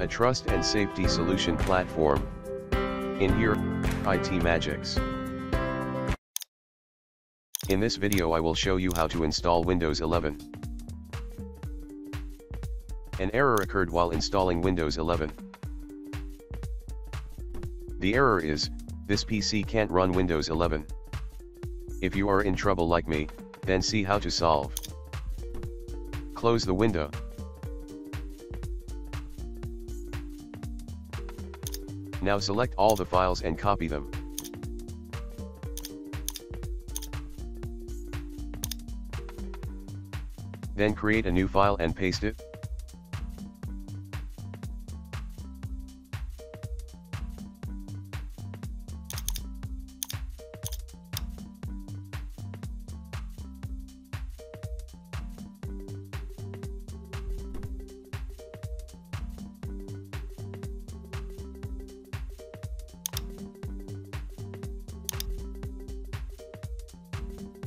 a trust and safety solution platform. In here, IT Magics. In this video I will show you how to install Windows 11. An error occurred while installing Windows 11. The error is, this PC can't run Windows 11. If you are in trouble like me, then see how to solve. Close the window. Now select all the files and copy them. Then create a new file and paste it.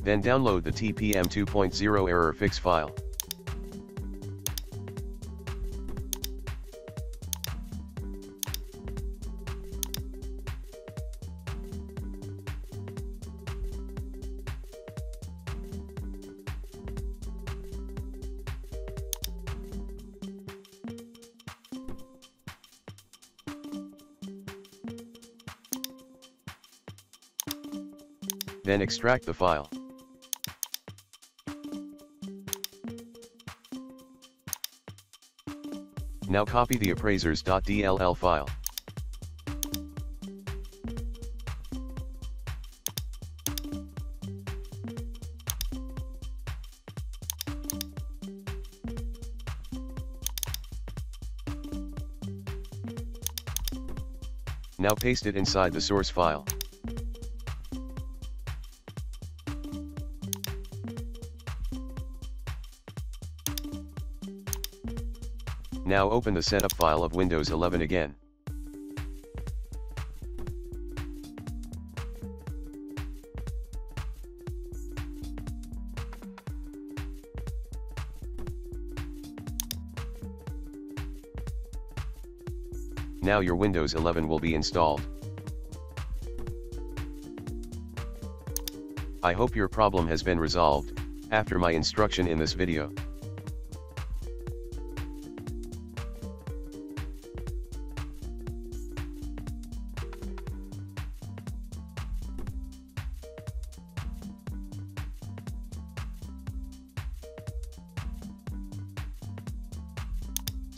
Then download the TPM 2.0 error fix file. Then extract the file. Now copy the appraiserres.dll file. Now paste it inside the source file. Now open the setup file of Windows 11 again. Now your Windows 11 will be installed. I hope your problem has been resolved, after my instruction in this video.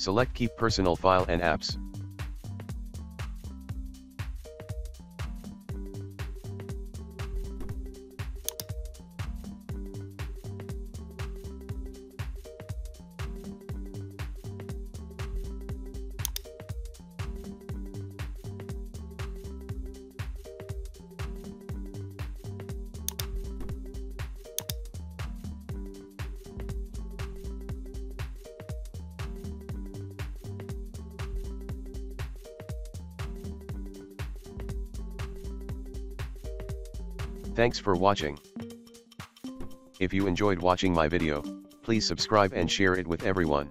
Select Keep Personal File and Apps. Thanks for watching. If you enjoyed watching my video, please subscribe and share it with everyone.